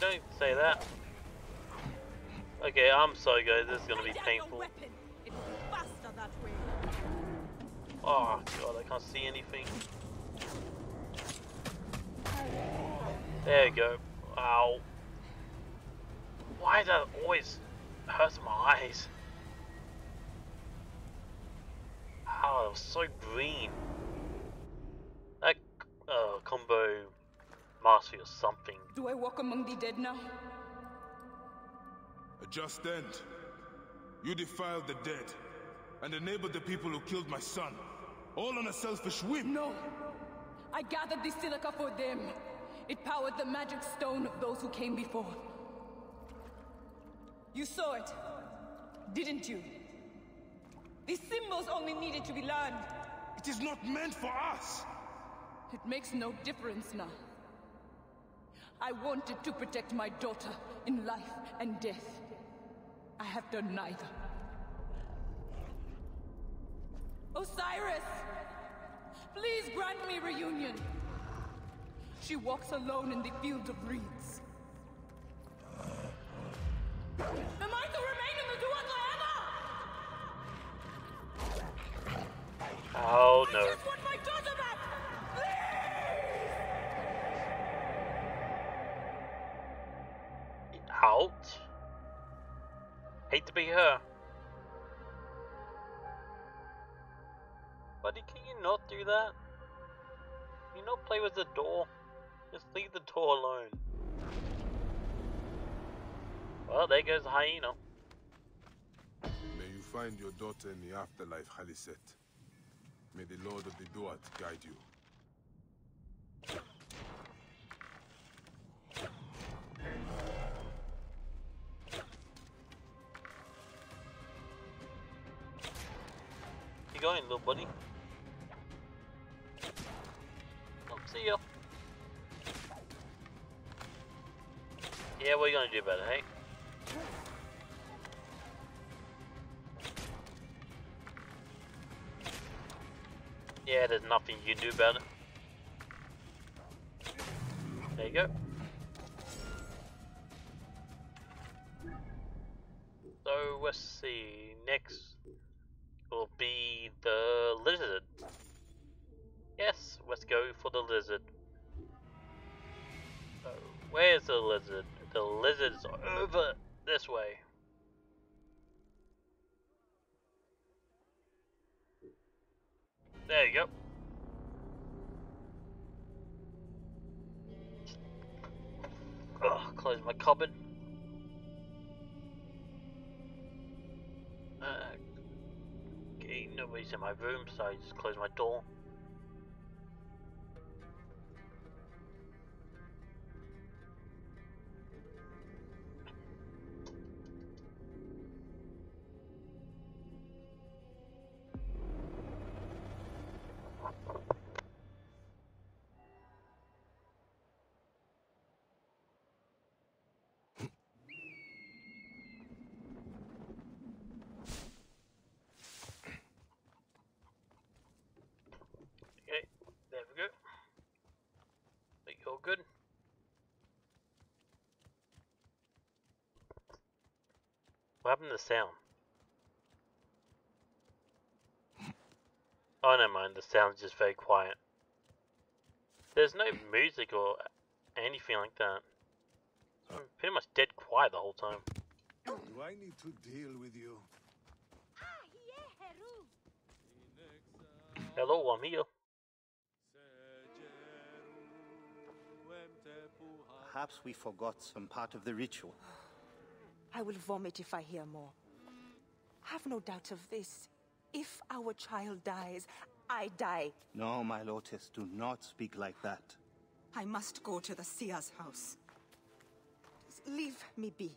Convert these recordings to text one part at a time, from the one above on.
Don't say that. Okay, I'm sorry guys, this is gonna be painful. Oh god, I can't see anything. There you go. Ow. Why does that always hurt my eyes? Ow, it was so green. That uh, combo mastery or something. Do I walk among the dead now? A just end. You defiled the dead and enabled the people who killed my son. All on a selfish whim. No. I gathered the silica for them. It powered the magic stone of those who came before. You saw it, didn't you? These symbols only needed to be learned. It is not meant for us! It makes no difference now. I wanted to protect my daughter in life and death. I have done neither. Osiris! Please grant me reunion. She walks alone in the field of reeds. Her. Buddy, can you not do that? Can you not play with the door? Just leave the door alone. Well, there goes the hyena. May you find your daughter in the afterlife, Khaliset. May the Lord of the Duat guide you. You going, little buddy? See ya. Yeah, what are you gonna do about it, hey? Yeah, there's nothing you can do about it. There you go. So, let's see. Next where's the lizard? The lizard's over this way. There you go. Ugh, close my cupboard. Uh, okay, nobody's in my room, so I just close my door. What happened to the sound? Oh, never mind. The sound's just very quiet. There's no music or anything like that. I'm pretty much dead quiet the whole time. Do I need to deal with you? Hello, I'm here. Perhaps we forgot some part of the ritual. I will vomit if I hear more. Have no doubt of this. If our child dies, I die. No, my Lotus, do not speak like that. I must go to the seer's house. Leave me be.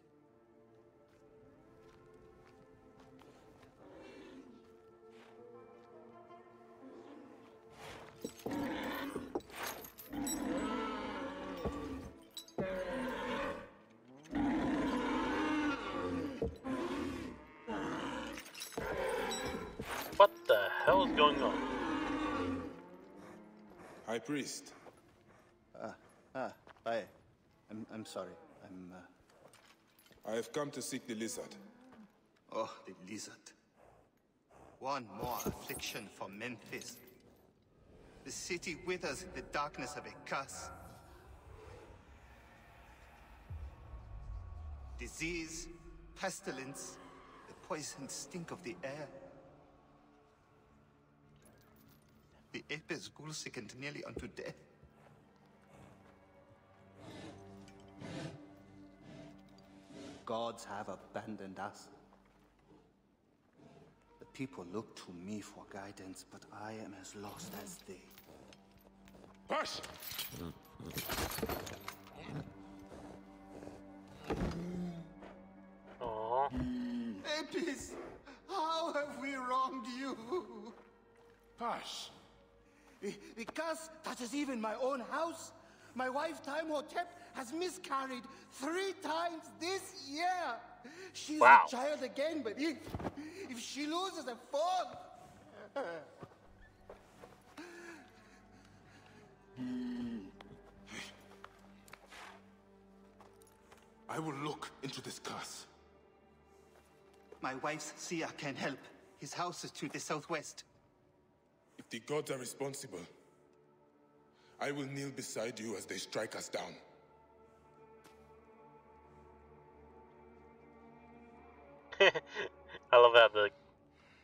What the hell is going on? High Priest, Ah, ah, I, I'm, I'm sorry. I'm, I'm. Uh... I have come to seek the lizard. Oh, the lizard. One more affliction for Memphis. The city withers in the darkness of a curse. Disease, pestilence, the poisoned stink of the air. The Apis bull sickened nearly unto death. Gods have abandoned us. The people look to me for guidance, but I am as lost as they. Hush! Aww. Apis, how have we wronged you? Hush! Be- Because that is even my own house. My wife, Taimhotep, has miscarried three times this year. She's Wow. a child again, but if, if she loses a fourth. I will look into this curse. My wife's seer can help. His house is to the southwest. The gods are responsible, I will kneel beside you as they strike us down. I love how the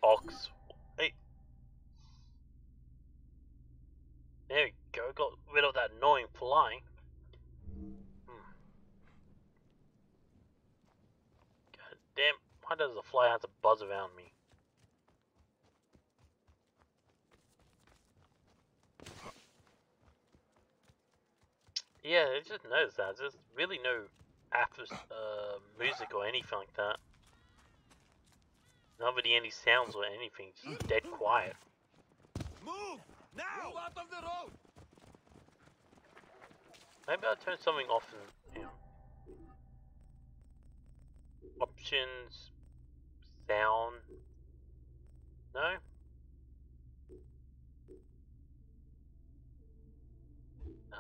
ox. Hey. There we go. Got rid of that annoying fly. Hmm. God damn. Why does the fly have to buzz around me? Yeah, I just noticed that. There's really no after uh, music or anything like that. Not really any sounds or anything, just dead quiet. Move! Now! Move out of the road! Maybe I'll turn something off and, you know. Options, sound. No?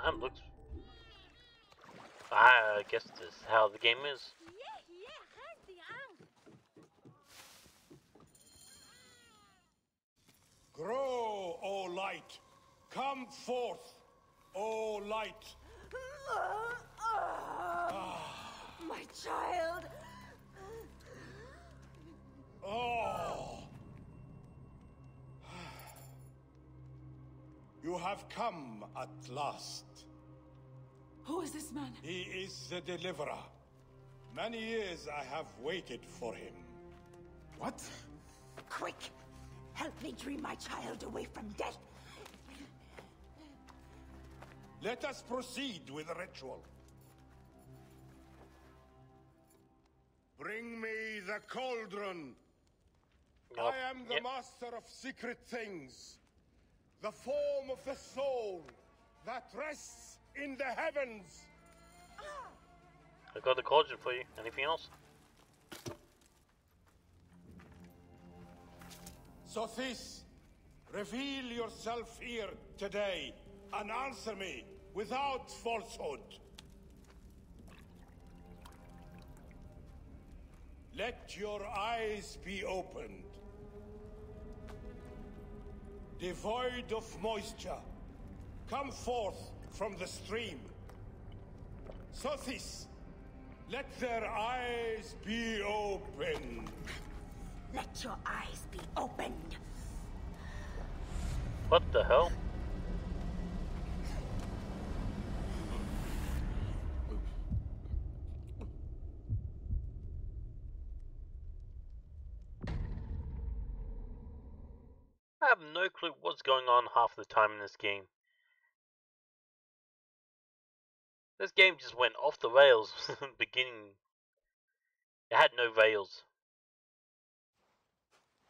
Um, looks. I guess this is how the game is. Grow, O light! Come forth, O light! My child! Oh! You have come at last. Who is this man? He is the deliverer. Many years I have waited for him. What? Quick! Help me dream my child away from death! Let us proceed with the ritual. Bring me the cauldron. Yup, I am the yep. master of secret things. The form of the soul that rests in the heavens. I got the cauldron for you. Anything else? Sothis, reveal yourself here today and answer me without falsehood. Let your eyes be opened. Devoid of moisture, come forth from the stream. Sothis, let their eyes be opened. Let your eyes be opened! What the hell? I have no clue what's going on half the time in this game. This game just went off the rails beginning. It had no rails.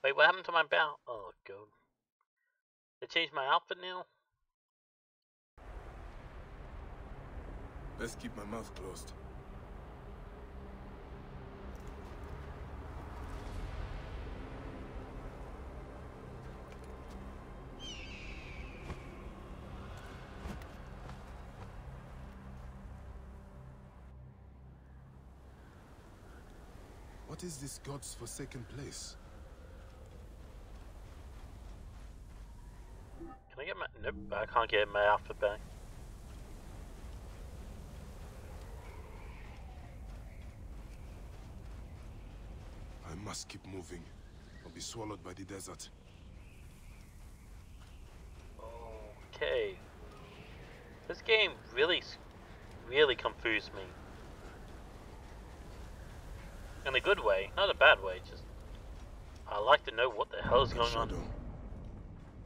Wait, what happened to my bow? Oh god. They changed my outfit now? Let's keep my mouth closed. What is this god's forsaken place? Can I get my... Nope, I can't get my outfit back. I must keep moving, or be swallowed by the desert. Okay. This game really, really confused me. In a good way, not a bad way, just... I like to know what the hell is going on.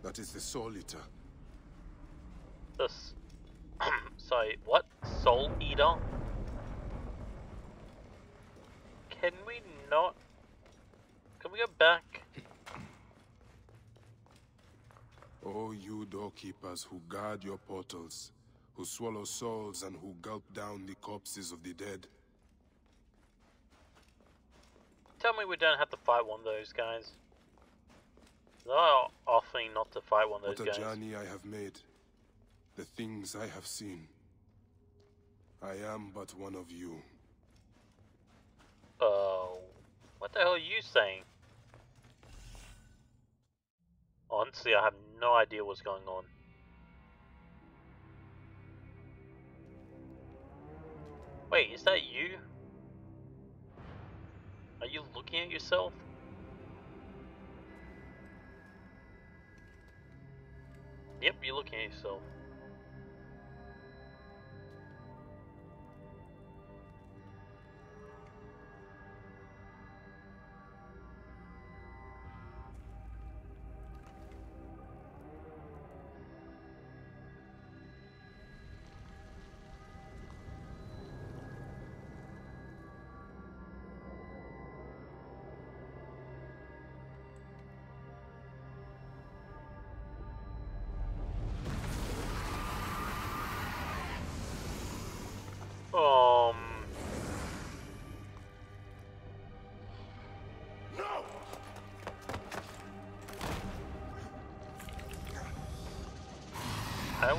That is the Soul Eater. This... Sorry, what? Soul Eater? Can we not... Can we go back? oh, you doorkeepers who guard your portals, who swallow souls and who gulp down the corpses of the dead. Tell me we don't have to fight one of those guys. They are offering not to fight one of those What those a guys. journey I have made. The things I have seen. I am but one of you. Oh, what the hell are you saying? Honestly, I have no idea what's going on. Wait, is that you? Are you looking at yourself? Yep, you're looking at yourself.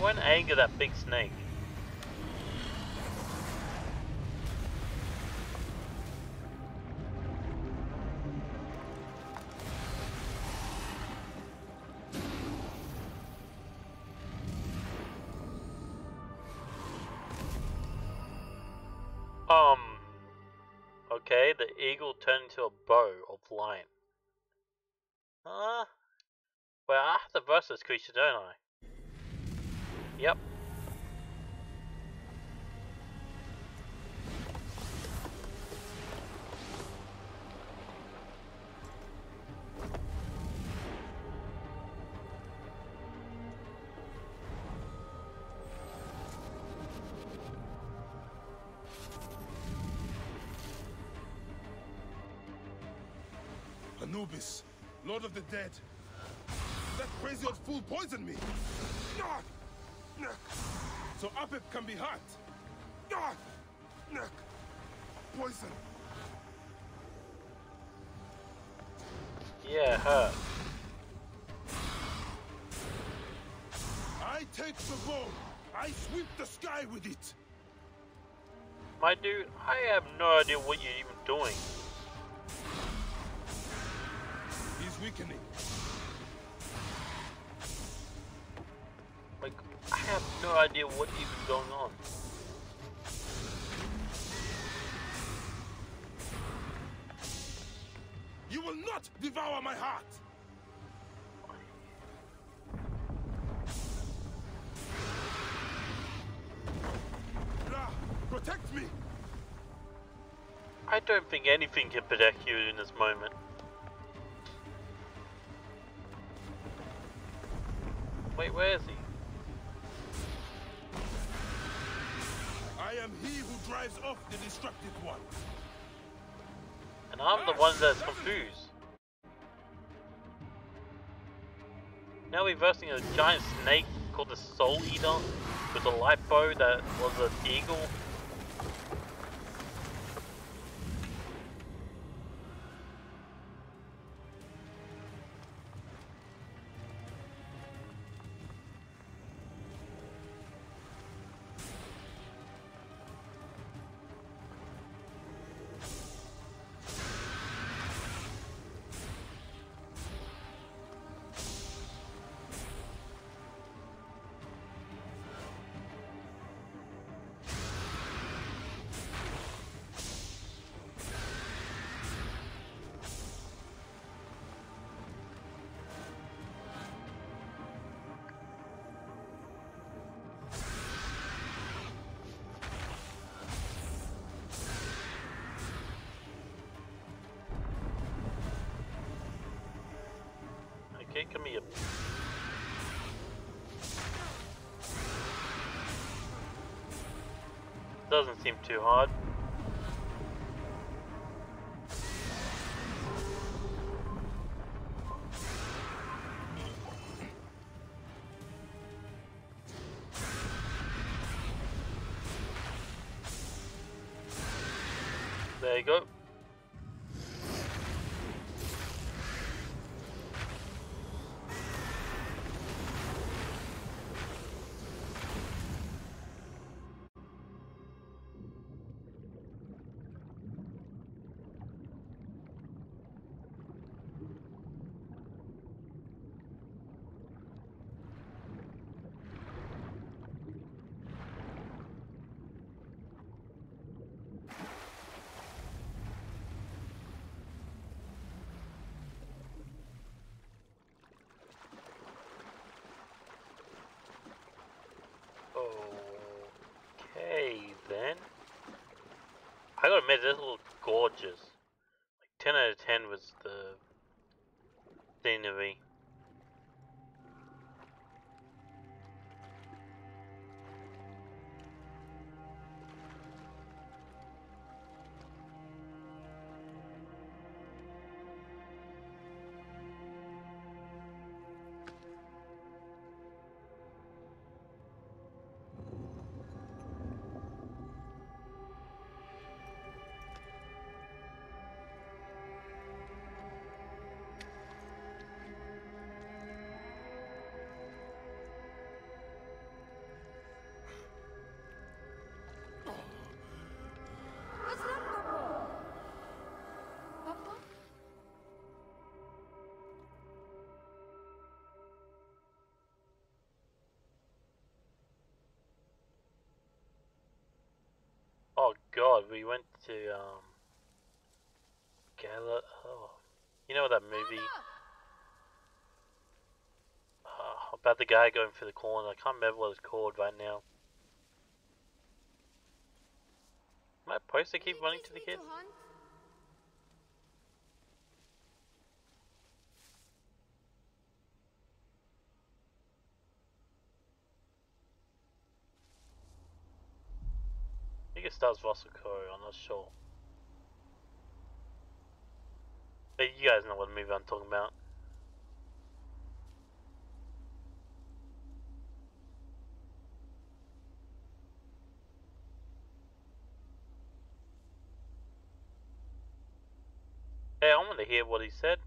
Won't anger that big snake. Um. Okay, the eagle turned into a bow of lion. Huh? Well, I have to verse this creature, don't I? Yep. Anubis, Lord of the Dead. That crazy old fool poisoned me. Ah! So Apep can be hurt. Ah! Poison. Yeah, her. I take the bow. I sweep the sky with it. My dude, I have no idea what you're even doing. He's weakening. No idea what even going on. You will not devour my heart. Ra, protect me. I don't think anything can protect you in this moment. Wait, where is he? I am he who drives off the destructive one. And I'm the one that's confused. Now we're versing a giant snake called the Soul Eater with a light bow that was an eagle. Give me a. Doesn't seem too hard. There you go. Okay then. I gotta admit, this look gorgeous. Like 10 out of 10 was the scenery. God, we went to, um. Gala. Oh. You know that movie? Uh, about the guy going for the corner. I can't remember what it's called right now. Am I supposed to keep running to the kid? hunt? It stars Russell Crowe, I'm not sure. But you guys know what movie I'm talking about. Hey, I want to hear what he said.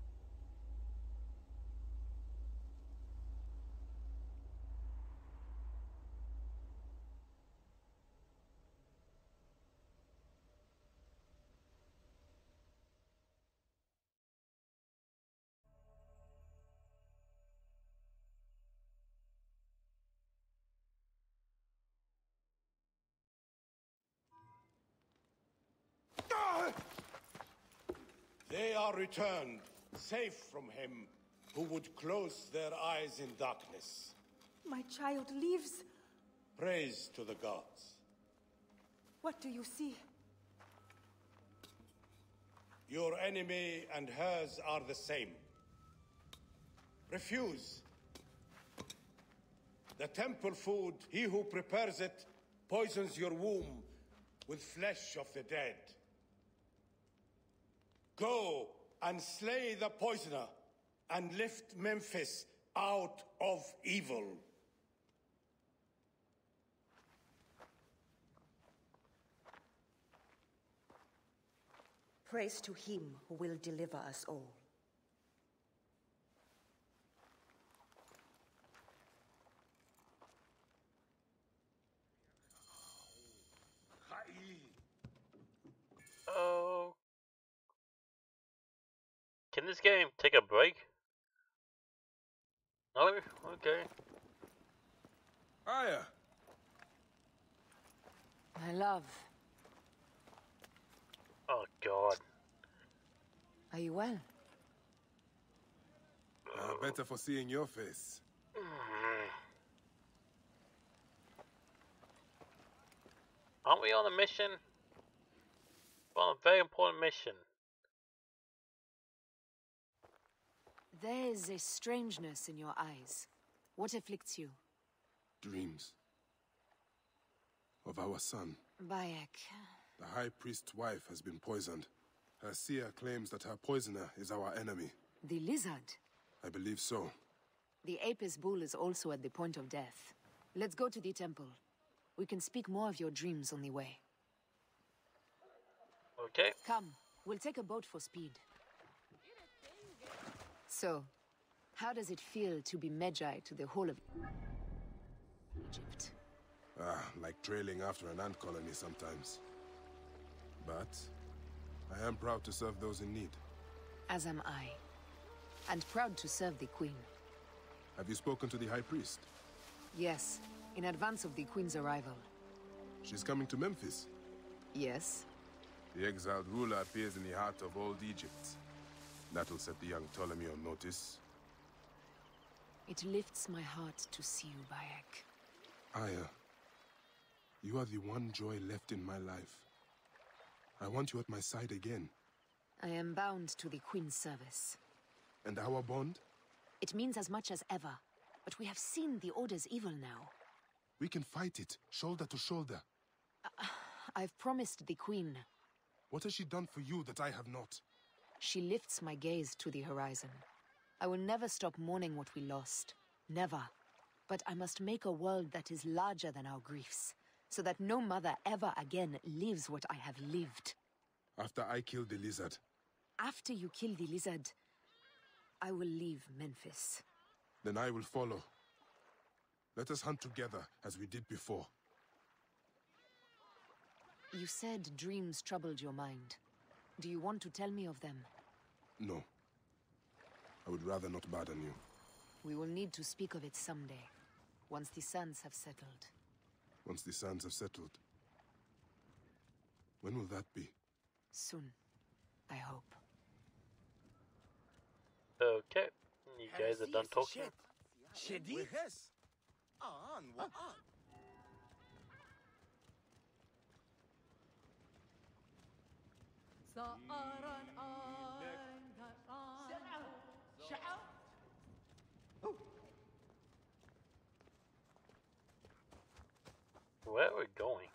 They are returned, safe from him who would close their eyes in darkness. My child lives. Praise to the gods. What do you see? Your enemy and hers are the same. Refuse. The temple food, he who prepares it, poisons your womb with flesh of the dead. Go and slay the poisoner and lift Memphis out of evil. Praise to him who will deliver us all. Oh. Can this game take a break? No? Okay. Aya, My love, Oh god. are you well? uh, better for seeing your face. Aren't we on a mission? We're a very important mission. There is a strangeness in your eyes. What afflicts you? Dreams. Of our son. Bayek. The High Priest's wife has been poisoned. Her seer claims that her poisoner is our enemy. The lizard. I believe so. The Apis bull is also at the point of death. Let's go to the temple. We can speak more of your dreams on the way. Okay. Come, we'll take a boat for speed. So, how does it feel to be Medjay to the whole of Egypt? Ah, like trailing after an ant colony sometimes. But I am proud to serve those in need. As am I. And proud to serve the Queen. Have you spoken to the High Priest? Yes, in advance of the Queen's arrival. She's coming to Memphis. Yes? The exiled ruler appears in the heart of old Egypt. That'll set the young Ptolemy on notice. It lifts my heart to see you, Bayek. Aya, you are the one joy left in my life. I want you at my side again. I am bound to the Queen's service. And our bond? It means as much as ever. But we have seen the Order's evil now. We can fight it, shoulder to shoulder. Uh, I've promised the Queen. What has she done for you that I have not? She lifts my gaze to the horizon. I will never stop mourning what we lost. Never. But I must make a world that is larger than our griefs, so that no mother ever again lives what I have lived. After I killed the lizard, After you kill the lizard, I will leave Memphis. then I will follow. Let us hunt together as we did before. You said dreams troubled your mind. Do you want to tell me of them? No. I would rather not burden you. We will need to speak of it someday, once the sands have settled. Once the sands have settled. When will that be? Soon, I hope. Okay. You guys are done talking. شديد آن وآن Where are we going?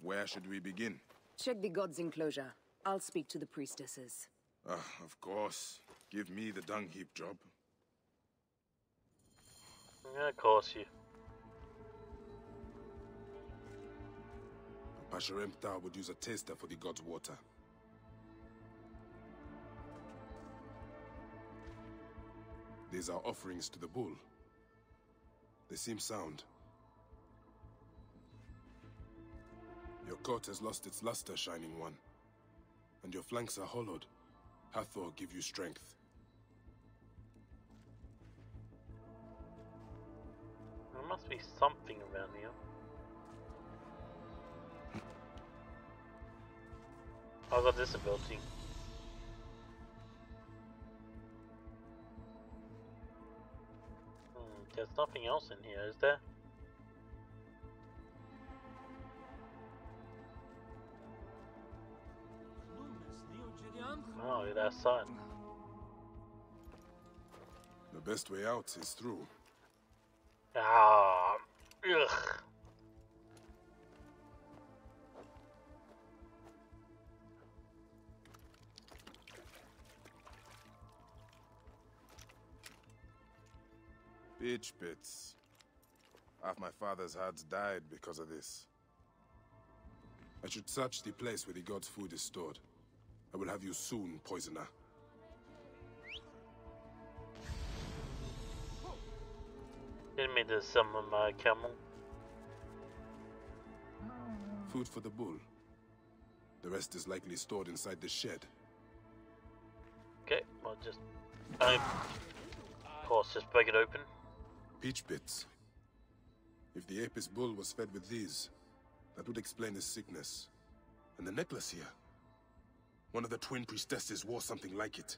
Where should we begin? Check the god's enclosure. I'll speak to the priestesses. Ah, of course. Give me the dung heap job. Yeah, of course you. Pasherenptah would use a taster for the god's water. These are offerings to the bull. They seem sound. Your coat has lost its luster, Shining One. And your flanks are hollowed. Hathor give you strength. There must be something around here. I got this ability. Hmm, there's nothing else in here, is there? Oh, at that sun. The best way out is through. Ah, ugh. Bitch bits. Half my father's herds died because of this. I should search the place where the god's food is stored. I will have you soon, poisoner. Didn't mean to summon my camel. Food for the bull. The rest is likely stored inside the shed. Okay, well just, I, of course, just break it open. Peach bits. If the Apis bull was fed with these, that would explain his sickness. And the necklace here. One of the twin priestesses wore something like it.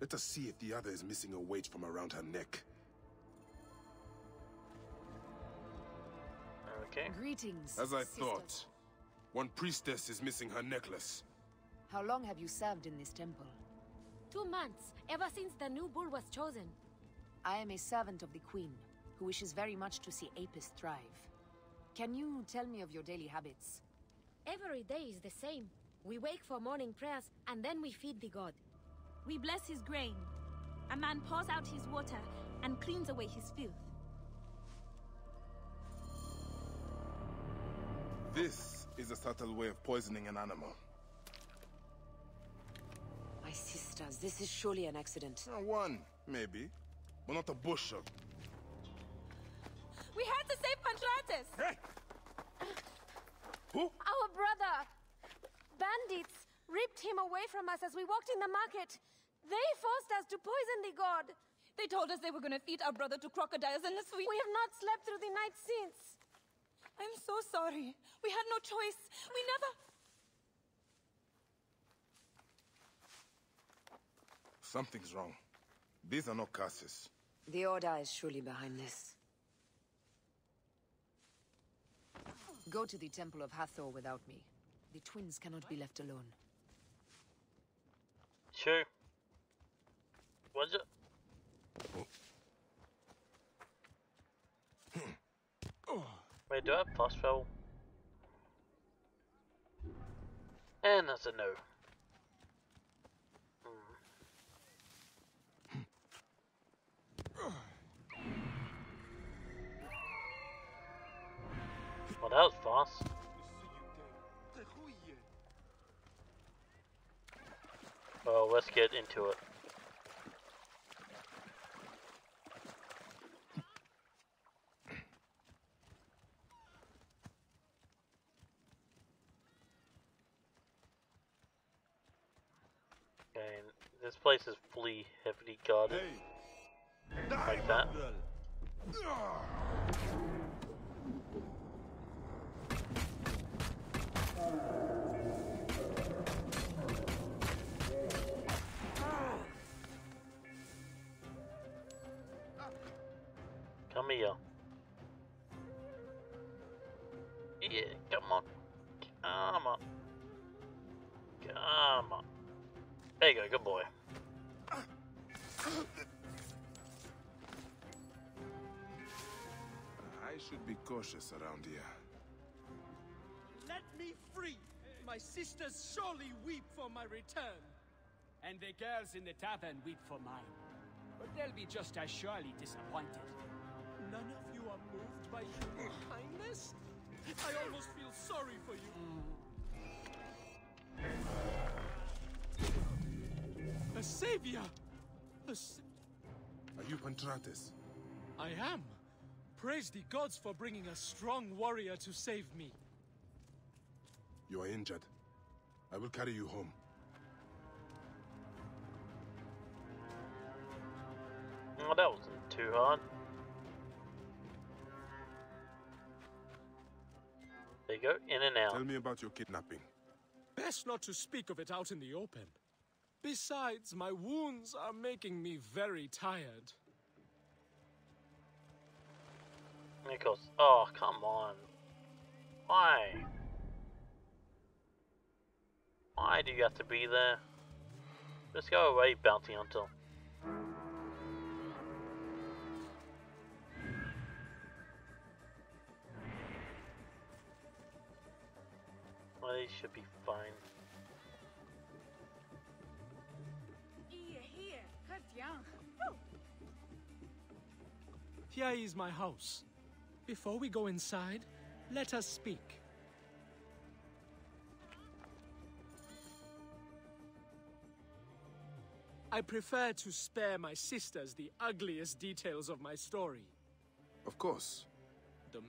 Let us see if the other is missing a weight from around her neck. Okay. Greetings. As I sisters. thought. One priestess is missing her necklace. How long have you served in this temple? Two months, ever since the new bull was chosen. I am a servant of the Queen, who wishes very much to see Apis thrive. Can you tell me of your daily habits? Every day is the same. We wake for morning prayers, and then we feed the god. We bless his grain. A man pours out his water and cleans away his filth. This is a subtle way of poisoning an animal. My sisters, this is surely an accident. Uh, one, maybe. But not a bushel. We had to save Pantrates! Hey! Who? Our brother! Bandits ripped him away from us as we walked in the market. They forced us to poison the god. They told us they were gonna feed our brother to crocodiles in the sweet. We have not slept through the night since. I'm so sorry. We had no choice. We never. Something's wrong. These are not curses. The Order is surely behind this. Go to the Temple of Hathor without me. The twins cannot be left alone. Sure. Was it? Wait, do I have fast travel? And that's a no. That was fast. Well, let's get into it. Okay, this place is fully heavily guarded. Like that. Come here. Yeah, come on. Come on. Come on. There you go, good boy. I should be cautious around here. Let me free! My sisters surely weep for my return. And the girls in the tavern weep for mine. But they'll be just as surely disappointed. None of you are moved by human kindness? I almost feel sorry for you. A savior! A sa Are you Pantrates? I am. Praise the gods for bringing a strong warrior to save me. You are injured. I will carry you home. Oh, that wasn't too hard. There you go, in and out. Tell me about your kidnapping. Best not to speak of it out in the open. Besides, my wounds are making me very tired. Nichols. Oh, come on. Why? Why do you have to be there? Just go away, bounty hunter. Well, they should be fine. Here is my house. Before we go inside, let us speak. I prefer to spare my sisters the ugliest details of my story. Of course. The